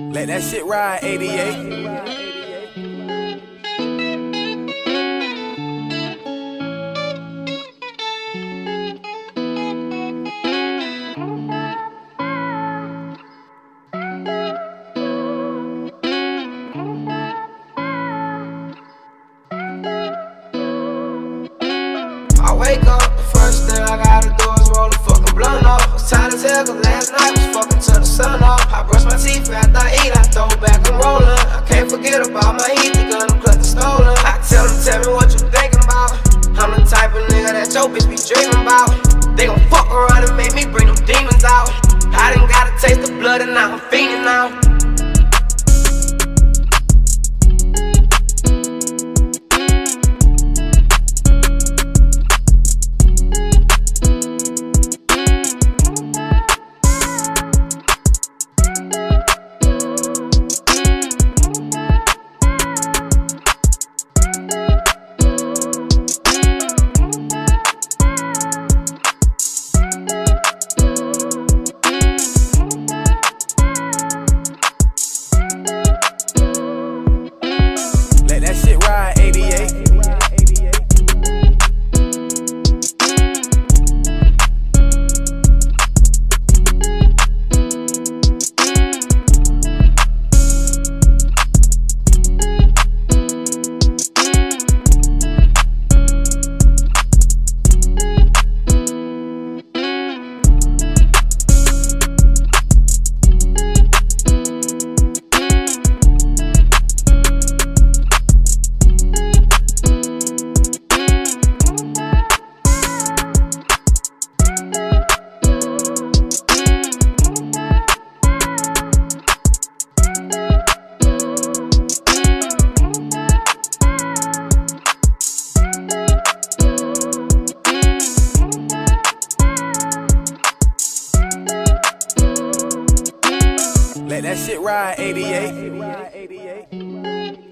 Let that shit ride, 88. Wake up, the first thing I gotta do is roll a fucking blunt up. Was tired as hell, cause last night was fucking till the sun up. I brush my teeth after I eat, I throw back and rollin'. I can't forget about my heat, the gun I'm clutching stolen. I tell them, tell me what you thinking about. I'm the type of nigga that your bitch be dreaming Let that shit ride, 88.